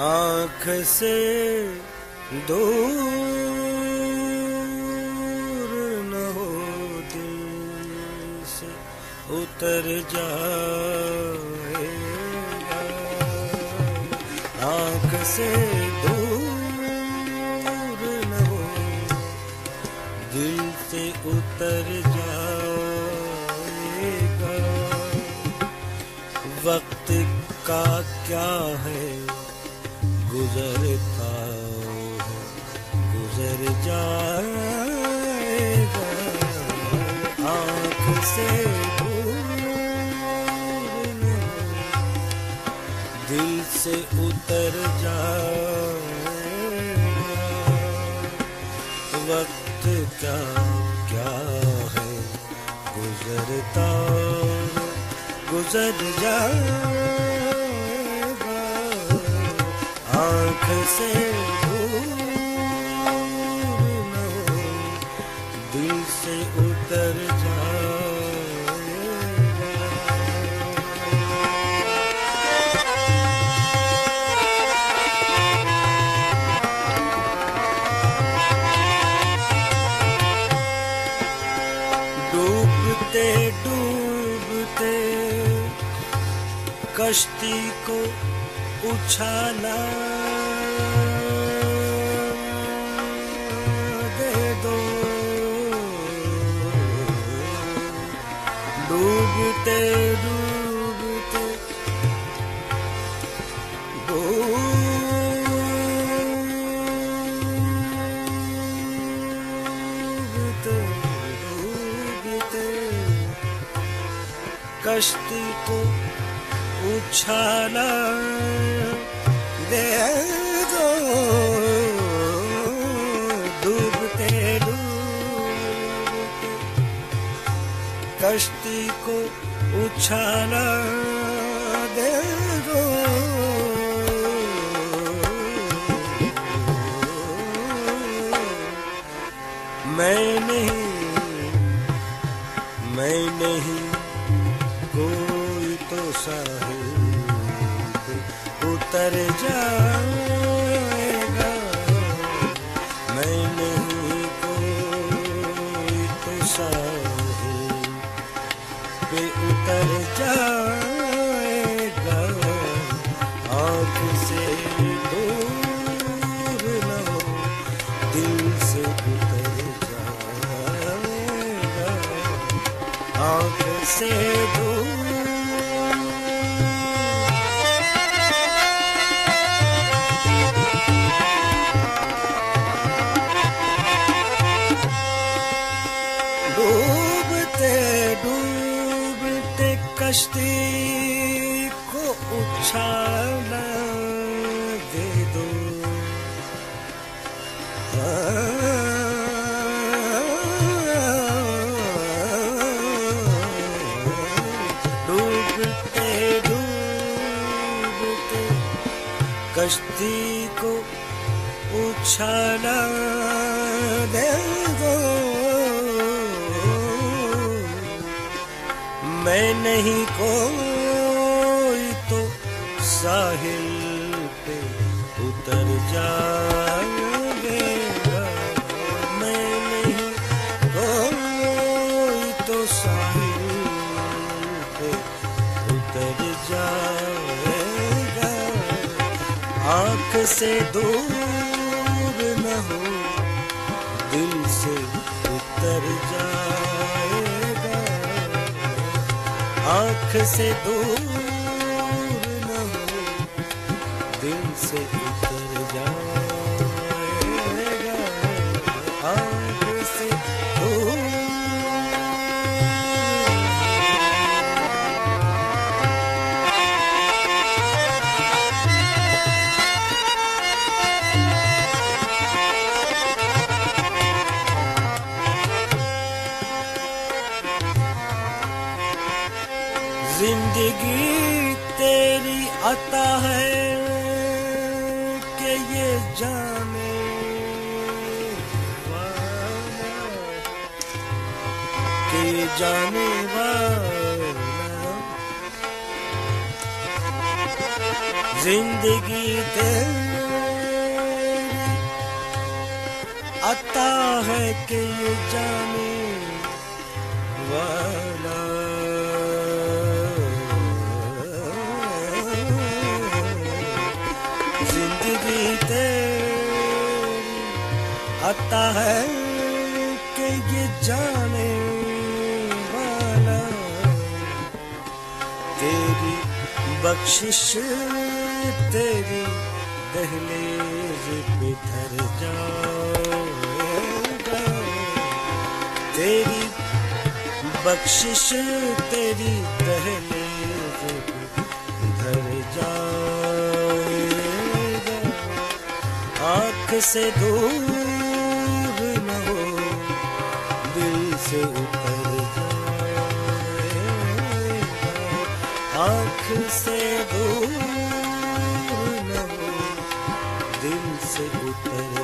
आँख से दूर न हो दिल से उतर जाएगा। आँख से दूर न हो दिल से उतर जाएगा। वक्त का क्या है? गुजरता गुजर जाएगा। आँख से दिल से उतर जाएगा। वक्त क्या क्या है? गुजरता, गुजर जाएगा। आँख से दिल से उतर डूबते डूबते कश्ती को उछाला डूबते डूबते। डूबते डूबते। कश्ती को उछाला। कश्ती को उछाला दे दो। मैं नहीं मैं नहीं कोई तो साहिब उतर जाएगा। मैं नहीं, कोई तो पे उतर जाएगा। आँख से दूर न दिल से उतर जाएगा। से दूर कश्ती को उछाला दे दो। डूबते डूबते कश्ती को उछाला दे मैं नहीं कोई तो साहिल पे उतर जाएगा मैं नहीं कोई तो साहिल पे उतर जाएगा आँख से दूर आँख से दूर न हो दिल से उतर ज़िंदगी तेरी अता है के ये जाने के जाने ज़िंदगी तेरी अता है कि ये जाने वाला। आता है कि ये जाने वाला। तेरी बख्शिश तेरी दहलीज पे ठहर जाएगा। तेरी बख्शिश तेरी दहलीज पे धर जाएगा। आँख से दूर से उतर आँख से दूर न हो दिल से उतर